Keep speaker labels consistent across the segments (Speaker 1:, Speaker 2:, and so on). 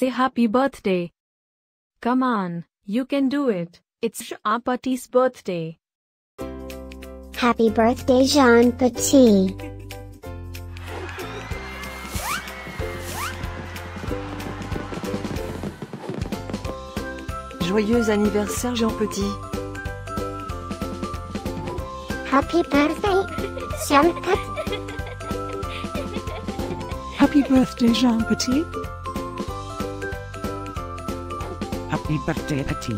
Speaker 1: say happy birthday. Come on, you can do it. It's Jean Petit's birthday.
Speaker 2: Happy birthday Jean Petit.
Speaker 3: Joyeux anniversaire Jean Petit.
Speaker 2: Happy birthday, Jean Petit.
Speaker 4: Happy birthday, Jean Petit.
Speaker 5: Happy birthday, Petit.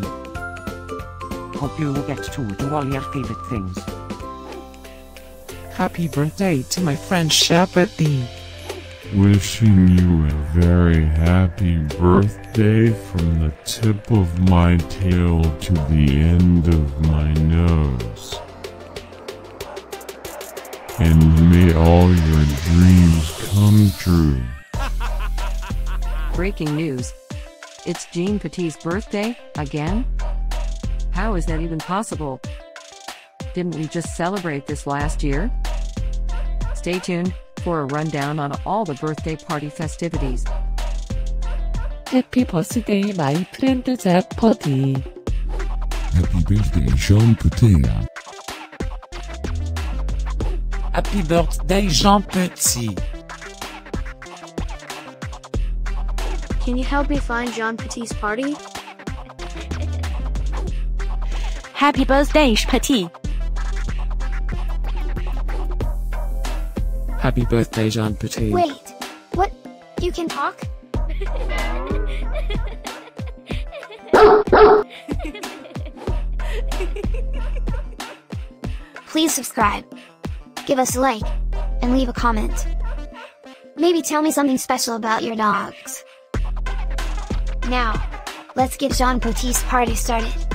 Speaker 5: Hope you will get to do all your favorite things.
Speaker 4: Happy birthday to my friend Jean Petit.
Speaker 6: Wishing you a very happy birthday from the tip of my tail to the end of my nose. And may all your dreams come true.
Speaker 3: Breaking news. It's Jean Petit's birthday, again? How is that even possible? Didn't we just celebrate this last year? Stay tuned for a rundown on all the birthday party festivities.
Speaker 4: Happy birthday, my friend Jean Petit.
Speaker 6: Happy birthday, Jean Petit.
Speaker 4: Happy birthday, Jean Petit.
Speaker 7: Can you help me find Jean Petit's party?
Speaker 8: Happy birthday, Petit.
Speaker 4: Happy birthday, Jean Petit.
Speaker 2: Wait, what? You can talk? Please subscribe, give us a like, and leave a comment. Maybe tell me something special about your dogs. Now, let's get Jean Petit's party started.